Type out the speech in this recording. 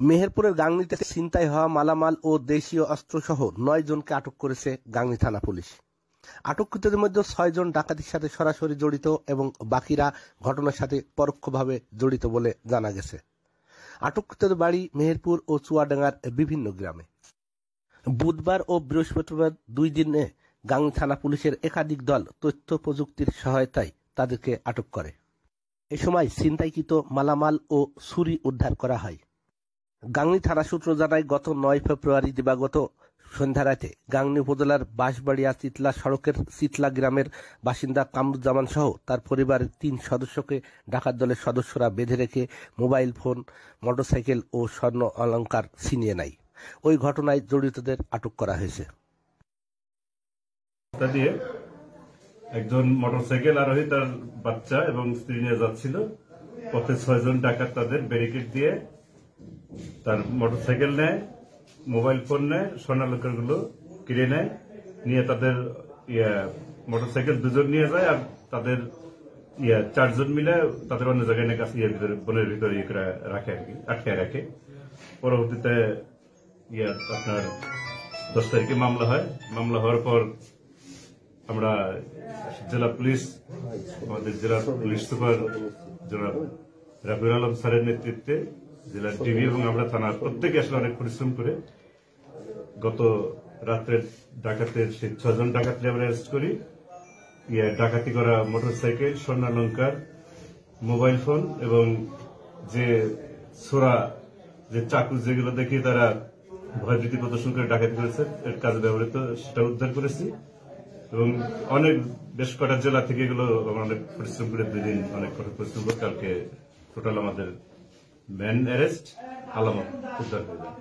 মেহেরপুরের গাংনীতে ছিনতাই হওয়া মালামাল ও দেশীয় অস্ত্রসহ নয় জনকে আটক করেছে গাংনী থানা পুলিশ। আটককৃতদের মধ্যে ছয় জন ডাকাতির সাথে সরাসরি জড়িত এবং বাকিরা ঘটনার সাথে পরোক্ষভাবে জড়িত বলে জানা গেছে। আটককৃতদের বাড়ি মেহেরপুর ও চুয়াডাঙ্গার বিভিন্ন গ্রামে। বুধবার ও বৃহস্পতিবার দুই দিনে গাংনী থানা পুলিশের একাধিক দল তথ্য প্রযুক্তির সহায়তায় তাদেরকে আটক করে। এ সময় ছিনতাইকৃত মালামাল ও ছুরি উদ্ধার করা হয়। গাংনী থানা সূত্র জানায়, গত নয় ফেব্রুয়ারি দিবাগত সন্ধ্যা রাতে গাংনী উপজেলার বাঁশবাড়িয়া চিতলা সড়কের চিতলা গ্রামের বাসিন্দা কামরুজ্জামান সহ তার পরিবারের তিন সদস্যকে ডাকাত দলের সদস্যরা বেঁধে রেখে মোবাইল ফোন, মোটরসাইকেল ও স্বর্ণ অলঙ্কার ছিনিয়ে নেয়। ওই ঘটনায় জড়িতদের আটক করা হয়েছে। একজন মোটরসাইকেল আরোহী তার বাচ্চা এবং স্ত্রী নিয়ে যাচ্ছিল। পথে ছয়জন ডাকাত তাদের ব্যারিকেড দিয়ে তার মোটরসাইকেল নেয়, মোবাইল ফোন নেয় স্বর্ণালঙ্কারগুলো কিনে নেয়, নিয়ে তাদের, ইয়া, মোটরসাইকেল দুজন নিয়ে যায় আর তাদের, ইয়া, চারজন মিলে তাদের অন্য জায়গায় কাছে ইয়ের ভিতরে, বনের ভিতরে ইয়ে করে রাখে আর কি আটকে রাখে। পরবর্তীতে, ইয়া, আপনার দশ তারিখে মামলা হয়। মামলা হওয়ার পর আমরা জেলা পুলিশ, আমাদের জেলা পুলিশ সুপার জনাব রাফিউল আলম স্যারের নেতৃত্বে জেলার টিভি এবং আমরা থানার প্রত্যেকে আসলে অনেক পরিশ্রম করে গত রাত্রের ডাকাতের সেই ছজন ডাকাতকে আমরা অ্যারেস্ট করি। ইয়ে ডাকাতি করা মোটরসাইকেল স্বর্ণালঙ্কার মোবাইল ফোন এবং যে ছোড়া যে চাকু যেগুলো দেখিয়ে তারা ভয়ভীতি প্রদর্শন করে ডাকাতি করেছে, এর কাজে ব্যবহৃত সেটা উদ্ধার করেছি। এবং অনেক, বেশ কটা জেলা থেকে এগুলো আমরা অনেক পরিশ্রম করে দুই দিন অনেক কঠোর পরিশ্রম করে কালকে টোটাল আমাদের ম্যান অ্যারেস্ট আলামত উদ্ধার যায়